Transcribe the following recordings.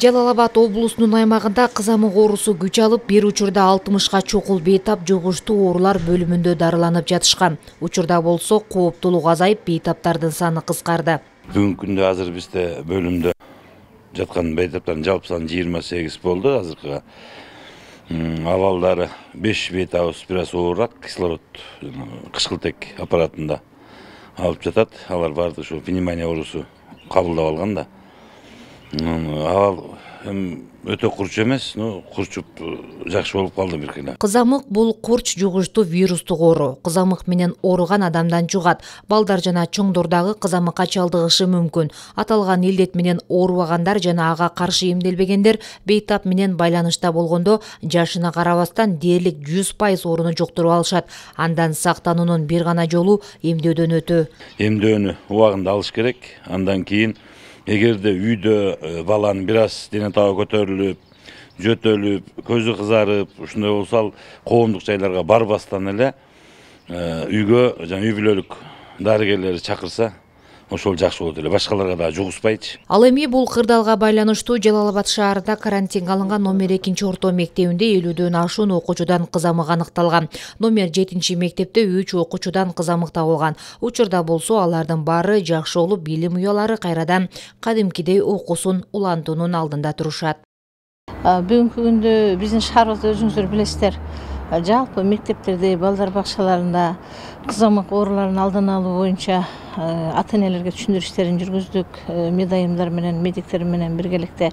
жалал абад облусунун аймагында кызамык оорусу күч алып бир учурда алтымышка чукул бейтап жугуштуу оорулар бөлүмүндө дарыланып жатышкан. Учурда болсо кооптуулук азайып бейтаптардын саны кыскарды. Бүгүнкү күндө азыр бизде бөлүмдө жаткан бейтаптардын жалпы саны жыйырма сегиз болду. Азыркыга абалдары беш бейтабыбыз бир аз оорураак кислород кышкылтек аппаратында алып жатат. Алар баардыгы ушул пневмония оорусу кабылдап алган да абал эми өтө курч эмес но курчуп жакшы болуп калды биркеле кызамык бул курч жугуштуу вирустук оору кызамык менен ооруган адамдан жугат балдар жана чоңдор дагы кызамыкка чалдыгышы мүмкүн. Аталган илдет менен оорубагандар жана ага каршы эмделбегендер бейтап менен байланышта болгондо жашына карабастан дээрлик жүз пайыз ооруну жуктуруп алышат. Андан сактануунун бир гана жолу эмдөөдөн өтүү эмдөөнү убагында алыш керек. Андан кийин эгерде үйдө баланын бир аз дене табы көтөрүлүп жөтөлүп көзү кызарып ушундай болсо ал коомдук жайларга барбастан эле үйгө жанагы үй бүлөлүк дарыгерлерди чакырса ошол жакшы болот эле. Башкаларга дагы жугузбайчы ал эми бул кырдаалга байланыштуу жалал абад шаарында карантинге алынган номер экинчи орто мектебинде элүүдөн ашуун окуучудан кызамык аныкталган. Номер жетинчи мектепте үч окуучудан кызамык табылган. Учурда болсо алардын баары жакшы болуп билим уялары кайрадан кадимкидей окуусун улантуунун алдында турушат. Бүгүнкү күндө биздин шаарыбызда өзүңүздөр билесиздер. Жалпы мектептерде балдар бакчаларында кызамык ооруларын алдын алуу боюнча ата энелерге түшүндүрүү иштерин жүргүздүк медайымдар менен медиктер менен биргеликте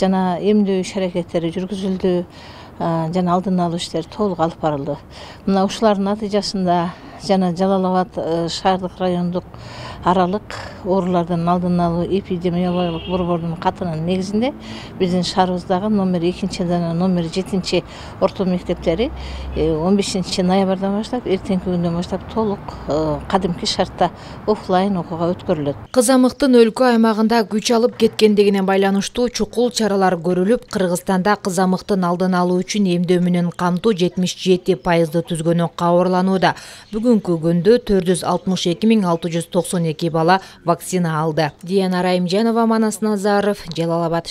жана эмдөө иш аракеттери жүргүзүлдү жана алдын алуу иштери толук алып барылды мына ушулардын натыйжасында жана жалал абад шаардык райондук аралык оорулардын алдын алуу эпидемиологиялык борбордун катынын негизинде биздин шаарыбыздагы номер экинчи жана номер жетинчи орто мектептери он бешинчи ноябрдан баштап эртеңки күндөн баштап толук кадимки шартта оффлайн окууга өткөрүлөт. Кызамыктын өлкө аймагында күч алып кеткендигине байланыштуу чукул чаралар көрүлүп кыргызстанда кызамыктын алдын алуу үчүн эмдөө менен камтуу жетимиш жети пайызды түзгөнү кабарланууда. Бүгүнкү күндө төрт жүз алтымыш эки миң алты жүз токсон эки бала вакцина алды. Диана райымжанова манас назаров жалал абад